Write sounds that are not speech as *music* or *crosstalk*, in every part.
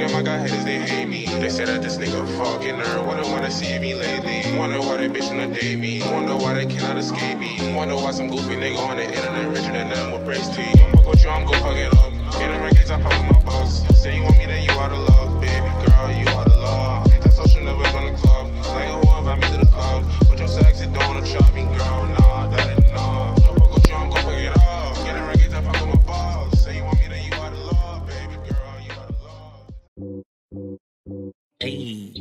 I got haters, they hate me. They say that this nigga fucking nerd. Wouldn't wanna see me lately. Wonder why they bitch wanna date me. Wonder why they cannot escape me. Wonder why some goofy nigga on the internet richer than them with brace teeth. Fuck with you, I'm gon' fuck it up. Get in records, I pop with my boss. Say you want me, then you out of love. Baby girl, you out of love. That social never gonna club. Like who invite me to the club? But your sexy don't Hey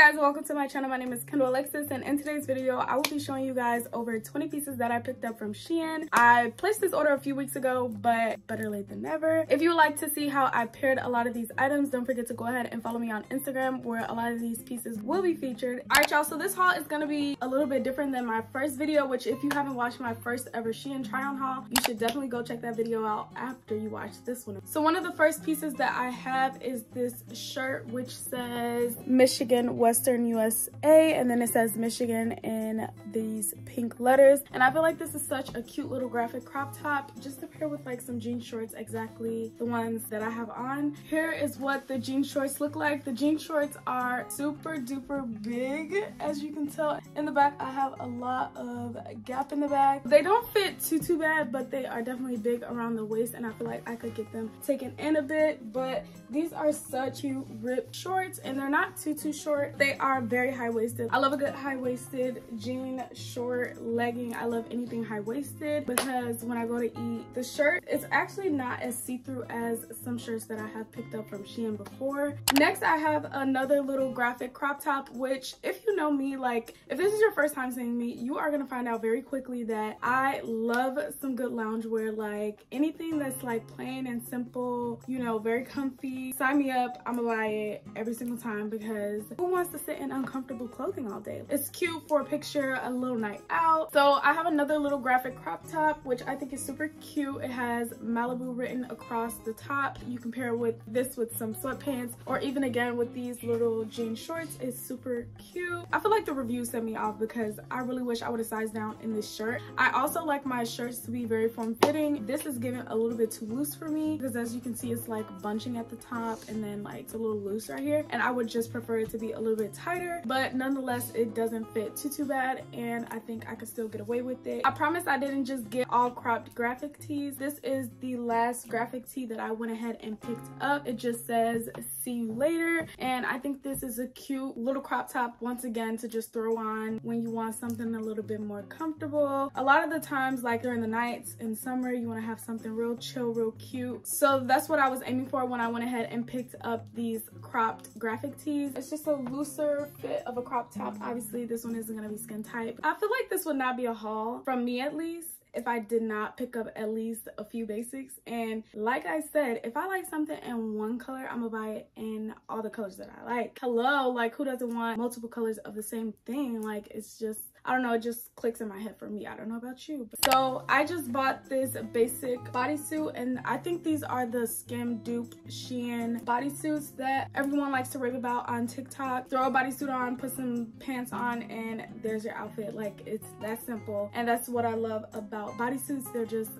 guys, welcome to my channel. My name is Kendahl Alexxuss and in today's video, I will be showing you guys over 20 pieces that I picked up from Shein. I placed this order a few weeks ago, but better late than never. If you would like to see how I paired a lot of these items, don't forget to go ahead and follow me on Instagram where a lot of these pieces will be featured. All right, y'all, so this haul is gonna be a little bit different than my first video, which if you haven't watched my first ever Shein try on haul, you should definitely go check that video out after you watch this one. So one of the first pieces that I have is this shirt, which says Michigan Western USA and then it says Michigan in these pink letters and I feel like this is such a cute little graphic crop top just to pair with like some jean shorts exactly the ones that I have on. Here is what the jean shorts look like. The jean shorts are super duper big as you can tell. In the back I have a lot of gap in the back. They don't fit too too bad but they are definitely big around the waist and I feel like I could get them taken in a bit but these are such cute ripped shorts and they're not too too short. They are very high-waisted. I love a good high-waisted jean short legging. I love anything high-waisted because when I go to eat, the shirt is actually not as see-through as some shirts that I have picked up from Shein before. Next, I have another little graphic crop top, which if you know me, like if this is your first time seeing me, you are gonna find out very quickly that I love some good loungewear, like anything that's like plain and simple, you know, very comfy. Sign me up, I'm gonna buy it every single time because who wants to sit in uncomfortable clothing all day? It's cute for a picture, a little night out. So I have another little graphic crop top, which I think is super cute. It has Malibu written across the top. You can pair with this with some sweatpants or even again with these little jean shorts. It's super cute. I feel like the review set me off because I really wish I would have sized down in this shirt. I also like my shirts to be very form fitting. This is given a little bit too loose for me because as you can see, it's like bunching at the top and then like it's a little loose right here. And I would just prefer it to be a little bit tighter, but nonetheless, it doesn't fit too, too bad. And I think I could still get away with it. I promise I didn't just get all cropped graphic tees. This is the last graphic tee that I went ahead and picked up. It just says, see you later. And I think this is a cute little crop top once again to just throw on when you want something a little bit more comfortable. A lot of the times, like during the nights in summer, you want to have something real chill, real cute. So that's what I was aiming for when I went ahead and picked up these cropped graphic tees. It's just a looser fit of a crop top. Obviously, this one isn't gonna be skin tight. I feel like this would not be a haul, from me at least if I did not pick up at least a few basics. And like I said, if I like something in one color, I'm gonna buy it in all the colors that I like. Hello, like who doesn't want multiple colors of the same thing? Like it's just I don't know, it just clicks in my head for me. I don't know about you. So I just bought this basic bodysuit and I think these are the Skim Dupe Shein bodysuits that everyone likes to rave about on TikTok. Throw a bodysuit on, put some pants on, and there's your outfit. Like it's that simple. And that's what I love about bodysuits. They're just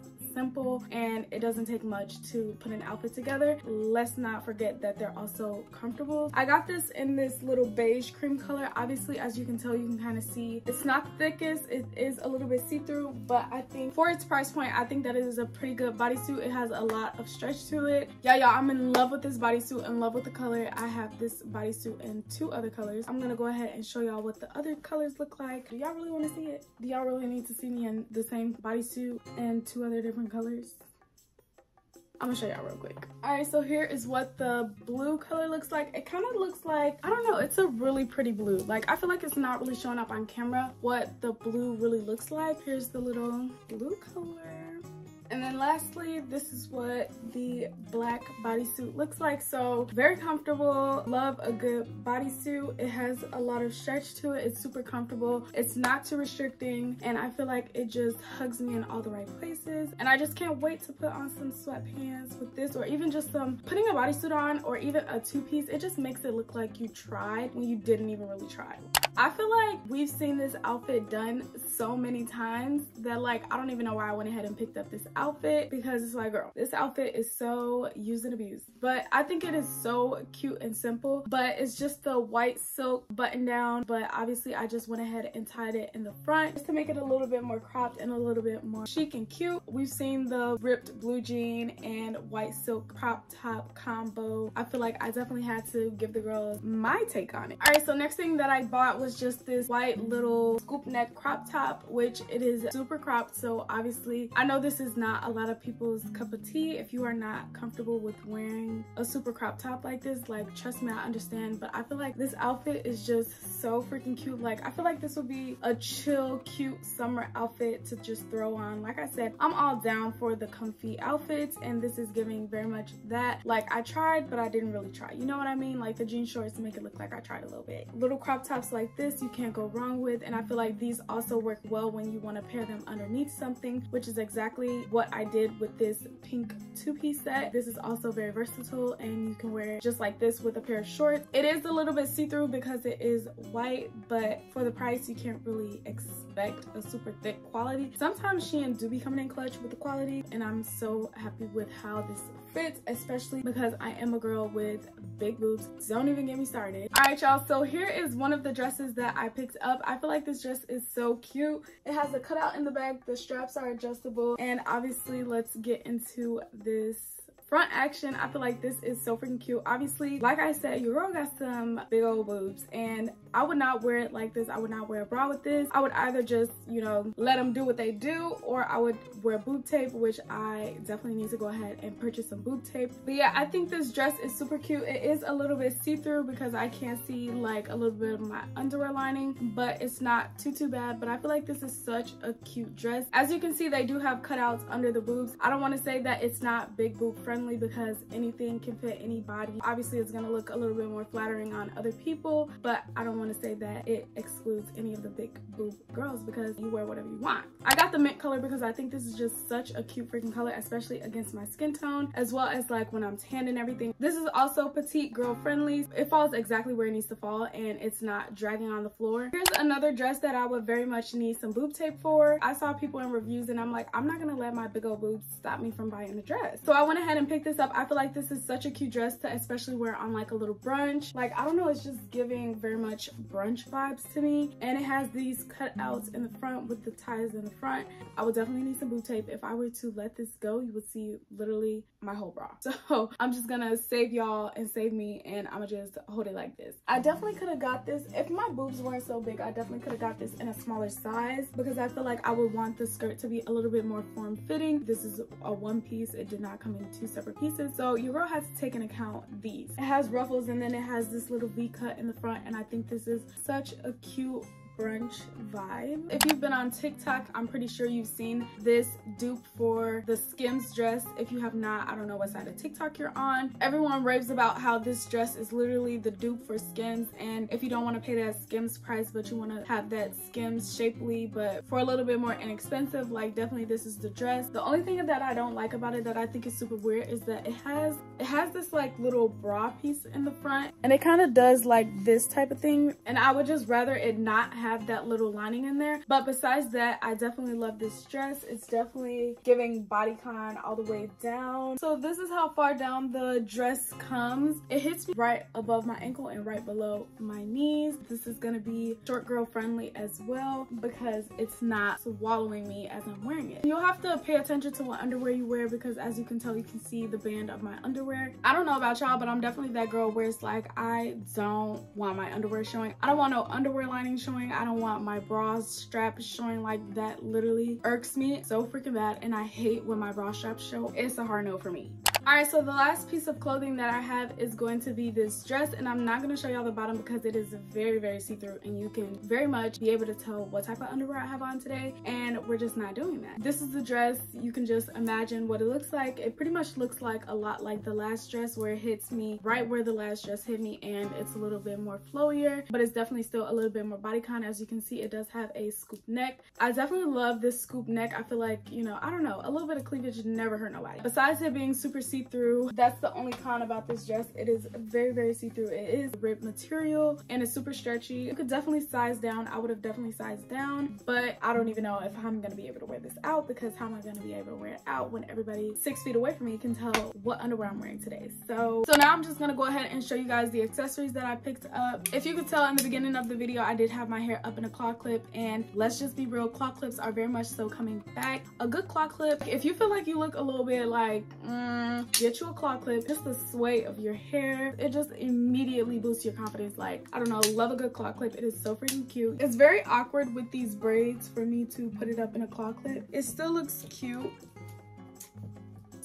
simple and it doesn't take much to put an outfit together. Let's not forget that they're also comfortable. I got this in this little beige cream color. Obviously, as you can tell, you can kind of see it's not the thickest. It is a little bit see-through, but I think for its price point, I think that it is a pretty good bodysuit. It has a lot of stretch to it. Yeah, y'all, I'm in love with this bodysuit, in love with the color. I have this bodysuit in two other colors. I'm gonna go ahead and show y'all what the other colors look like. Do y'all really wanna see it? Do y'all really need to see me in the same bodysuit and two other different colors. I'm gonna show y'all real quick. All right, so here is what the blue color looks like. It kind of looks like, I don't know, it's a really pretty blue. Like, I feel like it's not really showing up on camera what the blue really looks like. Here's the little blue color. And then lastly, this is what the black bodysuit looks like. So very comfortable, love a good bodysuit. It has a lot of stretch to it. It's super comfortable. It's not too restricting. And I feel like it just hugs me in all the right places. And I just can't wait to put on some sweatpants with this or even just some putting a bodysuit on or even a two piece. It just makes it look like you tried when you didn't even really try. I feel like we've seen this outfit done so many times that like I don't even know why I went ahead and picked up this outfit because it's like girl this outfit is so used and abused but I think it is so cute and simple but it's just the white silk button down but obviously I just went ahead and tied it in the front just to make it a little bit more cropped and a little bit more chic and cute. We've seen the ripped blue jean and white silk crop top combo. I feel like I definitely had to give the girls my take on it. All right, so next thing that I bought was just this white little scoop neck crop top, which it is super cropped. So obviously I know this is not a lot of people's cup of tea. If you are not comfortable with wearing a super crop top like this, like trust me, I understand. But I feel like this outfit is just so freaking cute. Like I feel like this would be a chill, cute summer outfit to just throw on. Like I said, I'm all down for the comfy outfits and this is giving very much that. Like I tried, but I didn't really try. You know what I mean? Like the jean shorts to make it look like I tried a little bit. Little crop tops like this, you can't go wrong with. And I feel like these also work well when you want to pair them underneath something, which is exactly what I did with this pink two-piece set. This is also very versatile and you can wear it just like this with a pair of shorts. It is a little bit see-through because it is white, but for the price, you can't really expect a super thick quality. Sometimes Shein do be coming in clutch with the quality and I'm so happy with how this fits, especially because I am a girl with big boobs. Don't even get me started. All right, y'all, so here is one of the dresses that I picked up. I feel like this dress is so cute. It has a cutout in the back, the straps are adjustable, and obviously let's get into this front action i feel like this is so freaking cute. Obviously like i said your girl got some big old boobs and i would not wear it like this. I would not wear a bra with this. I would either just you know let them do what they do or i would wear boob tape which i definitely need to go ahead and purchase some boob tape. But yeah i think this dress is super cute. It is a little bit see-through because i can't see like a little bit of my underwear lining but it's not too too bad. But i feel like this is such a cute dress. As you can see they do have cutouts under the boobs. I don't want to say that it's not big boob friendly because anything can fit any body. Obviously, it's gonna look a little bit more flattering on other people, but I don't wanna say that it excludes any of the big boob girls because you wear whatever you want. I got the mint color because I think this is just such a cute freaking color, especially against my skin tone, as well as like when I'm tan and everything. This is also petite girl friendly. It falls exactly where it needs to fall and it's not dragging on the floor. Here's another dress that I would very much need some boob tape for. I saw people in reviews and I'm like, I'm not gonna let my big old boobs stop me from buying a dress. So I went ahead and picked this up. I feel like this is such a cute dress to especially wear on like a little brunch. Like, I don't know, it's just giving very much brunch vibes to me. And it has these cutouts in the front with the ties in the front. I would definitely need some boob tape. If I were to let this go, you would see literally my whole bra. *laughs* So I'm just gonna save y'all and save me and I'ma just hold it like this. I definitely could have got this. If my boobs weren't so big, I definitely could have got this in a smaller size because I feel like I would want the skirt to be a little bit more form-fitting. This is a one piece. It did not come in two separate pieces. So your girl has to take into account these. It has ruffles and then it has this little V cut in the front and I think this is such a cute brunch vibe. If you've been on TikTok, I'm pretty sure you've seen this dupe for the Skims dress. If you have not, I don't know what side of TikTok you're on. Everyone raves about how this dress is literally the dupe for Skims. And if you don't want to pay that Skims price, but you want to have that Skims shapely, but for a little bit more inexpensive, like definitely this is the dress. The only thing that I don't like about it that I think is super weird is that it has, it has this like little bra piece in the front and it kind of does like this type of thing. And I would just rather it not have have that little lining in there. But besides that, I definitely love this dress. It's definitely giving bodycon all the way down. So this is how far down the dress comes. It hits me right above my ankle and right below my knees. This is gonna be short girl friendly as well because it's not swallowing me as I'm wearing it. You'll have to pay attention to what underwear you wear because as you can tell, you can see the band of my underwear. I don't know about y'all, but I'm definitely that girl where it's like, I don't want my underwear showing. I don't want no underwear lining showing. I don't want my bra strap showing like that literally irks me so freaking bad and I hate when my bra straps show. It's a hard no for me. All right, so the last piece of clothing that I have is going to be this dress and I'm not gonna show y'all the bottom because it is very, very see-through and you can very much be able to tell what type of underwear I have on today and we're just not doing that. This is the dress. You can just imagine what it looks like. It pretty much looks like a lot like the last dress where it hits me right where the last dress hit me and it's a little bit more flowier, but it's definitely still a little bit more bodycon. As you can see, it does have a scoop neck. I definitely love this scoop neck. I feel like, you know, I don't know, a little bit of cleavage never hurt nobody. Besides it being super see see-through. That's the only con about this dress. It is very, very see-through. It is ribbed material and it's super stretchy. You could definitely size down. I would have definitely sized down, but I don't even know if I'm gonna be able to wear this out because how am I gonna be able to wear it out when everybody six feet away from me can tell what underwear I'm wearing today. So, so now I'm just gonna go ahead and show you guys the accessories that I picked up. If you could tell in the beginning of the video, I did have my hair up in a claw clip and let's just be real, claw clips are very much so coming back. A good claw clip, if you feel like you look a little bit like, mm, get you a claw clip, just the sway of your hair, it just immediately boosts your confidence. Like, I don't know, love a good claw clip. It is so freaking cute. It's very awkward with these braids for me to put it up in a claw clip. It still looks cute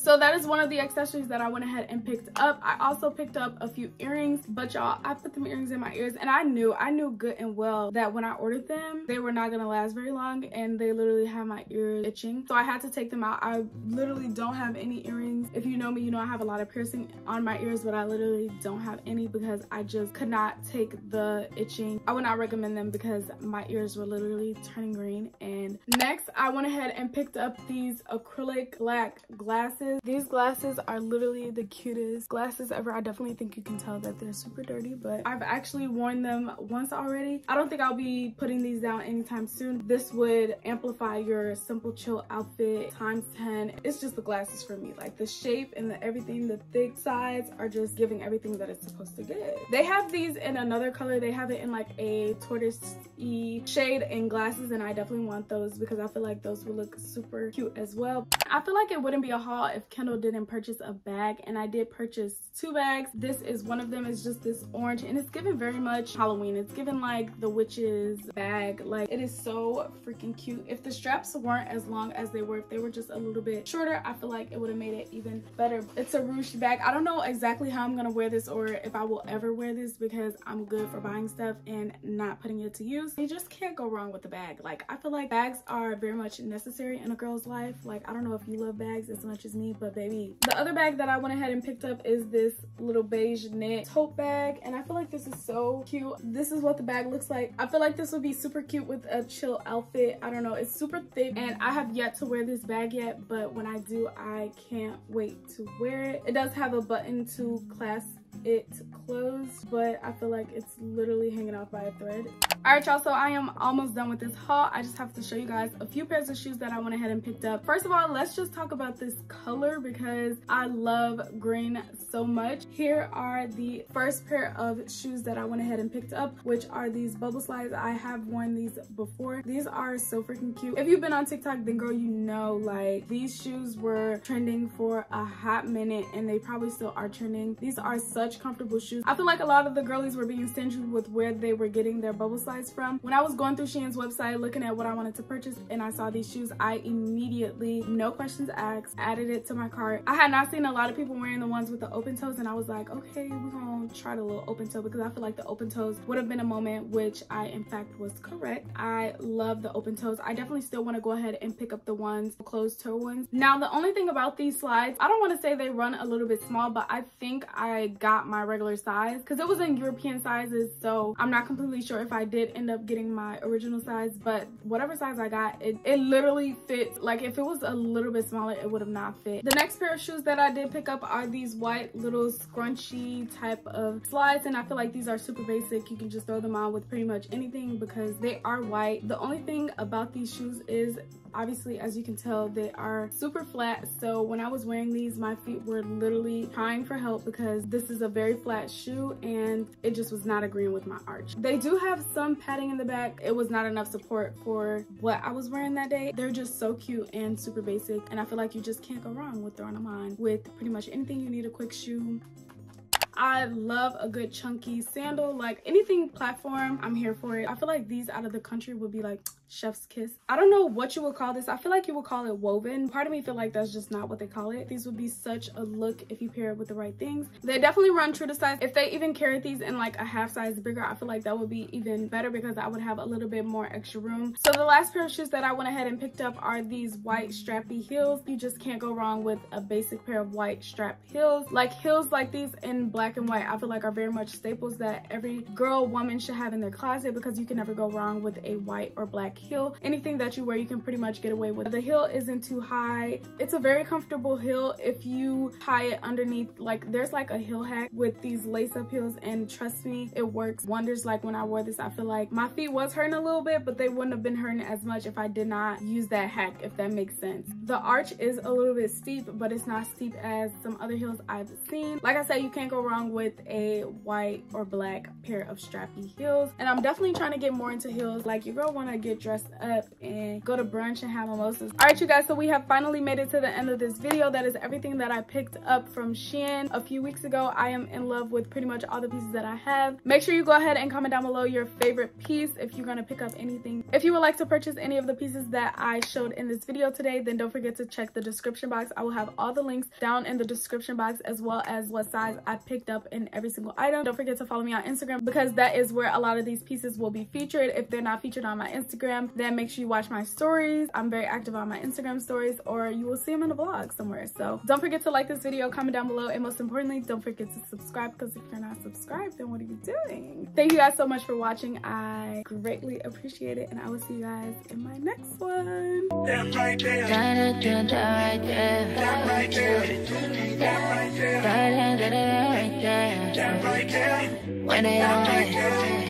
so that is one of the accessories that I went ahead and picked up. I also picked up a few earrings, but y'all, I put them earrings in my ears and I knew, I knew good and well that when I ordered them, they were not gonna last very long and they literally have my ears itching. So I had to take them out. I literally don't have any earrings. If you know me, you know I have a lot of piercing on my ears, but I literally don't have any because I just could not take the itching. I would not recommend them because my ears were literally turning green. And next, I went ahead and picked up these acrylic black glasses glasses. These glasses are literally the cutest glasses ever. I definitely think you can tell that they're super dirty, but I've actually worn them once already. I don't think I'll be putting these down anytime soon. This would amplify your simple chill outfit times 10. It's just the glasses for me. Like the shape and the everything, the thick sides are just giving everything that it's supposed to give. They have these in another color. They have it in like a tortoise-y shade in glasses and I definitely want those because I feel like those would look super cute as well. I feel like it wouldn't be a haul if Kendahl didn't purchase a bag and I did purchase two bags. This is one of them. It's just this orange and it's given very much Halloween. It's given like the witch's bag. Like it is so freaking cute. If the straps weren't as long as they were, if they were just a little bit shorter, I feel like it would have made it even better. It's a ruched bag. I don't know exactly how I'm gonna wear this or if I will ever wear this because I'm good for buying stuff and not putting it to use. You just can't go wrong with the bag. Like I feel like bags are very much necessary in a girl's life. Like I don't know if you love bags as much as me, but baby. The other bag that I went ahead and picked up is this little beige knit tote bag. And I feel like this is so cute. This is what the bag looks like. I feel like this would be super cute with a chill outfit. I don't know. It's super thick and I have yet to wear this bag yet. But when I do, I can't wait to wear it. It does have a button to clasp it closed but i feel like it's literally hanging off by a thread all right y'all so i am almost done with this haul. I just have to show you guys a few pairs of shoes that i went ahead and picked up. First of all let's just talk about this color because i love green so much. Here are the first pair of shoes that i went ahead and picked up which are these bubble slides. I have worn these before. These are so freaking cute. If you've been on tiktok then girl you know like these shoes were trending for a hot minute and they probably still are trending. These are such comfortable shoes. I feel like a lot of the girlies were being stingy with where they were getting their bubble slides from. When I was going through Shein's website looking at what I wanted to purchase and I saw these shoes, I immediately, no questions asked, added it to my cart. I had not seen a lot of people wearing the ones with the open toes and I was like, okay, we're gonna try the little open toe because I feel like the open toes would have been a moment which I in fact was correct. I love the open toes. I definitely still want to go ahead and pick up the ones, closed toe ones. Now the only thing about these slides, I don't want to say they run a little bit small, but I think I got my regular size because it was in European sizes. So I'm not completely sure if I did end up getting my original size, but whatever size I got, it, it literally fits. Like if it was a little bit smaller, it would have not fit. The next pair of shoes that I did pick up are these white little scrunchy type of slides. And I feel like these are super basic. You can just throw them on with pretty much anything because they are white. The only thing about these shoes is obviously as you can tell they are super flat. So when i was wearing these my feet were literally crying for help because this is a very flat shoe and it just was not agreeing with my arch. They do have some padding in the back. It was not enough support for what i was wearing that day. They're just so cute and super basic and i feel like you just can't go wrong with throwing them on with pretty much anything you need a quick shoe I love a good chunky sandal. Like anything platform, I'm here for it. I feel like these out of the country would be like chef's kiss. I don't know what you would call this. I feel like you would call it woven. Part of me feel like that's just not what they call it. These would be such a look if you pair it with the right things. They definitely run true to size. If they even carried these in like a half size bigger, I feel like that would be even better because I would have a little bit more extra room. So the last pair of shoes that I went ahead and picked up are these white strappy heels. You just can't go wrong with a basic pair of white strap heels. Like heels like these in black and white, I feel like are very much staples that every girl, woman should have in their closet because you can never go wrong with a white or black black heel. Anything that you wear, you can pretty much get away with. The heel isn't too high. It's a very comfortable heel if you tie it underneath. Like there's like a heel hack with these lace up heels and trust me, it works wonders. Like when I wore this, I feel like my feet was hurting a little bit, but they wouldn't have been hurting as much if I did not use that hack, if that makes sense. The arch is a little bit steep, but it's not steep as some other heels I've seen. Like I said, you can't go wrong with a white or black pair of strappy heels. And I'm definitely trying to get more into heels. Like your girl want to get dressed up and go to brunch and have mimosas. All right, you guys, so we have finally made it to the end of this video. That is everything that I picked up from Shein a few weeks ago. I am in love with pretty much all the pieces that I have. Make sure you go ahead and comment down below your favorite piece if you're going to pick up anything. If you would like to purchase any of the pieces that I showed in this video today, then don't forget to check the description box. I will have all the links down in the description box as well as what size I picked up in every single item. Don't forget to follow me on Instagram because that is where a lot of these pieces will be featured. If they're not featured on my Instagram, then make sure you watch my stories. I'm very active on my Instagram stories or you will see them in a vlog somewhere. So don't forget to like this video, comment down below, and most importantly, don't forget to subscribe because if you're not subscribed, then what are you doing? Thank you guys so much for watching. I greatly appreciate it and I will see you guys in my next one. That right there. That right there. That right there. That right there. That right there. That right. When they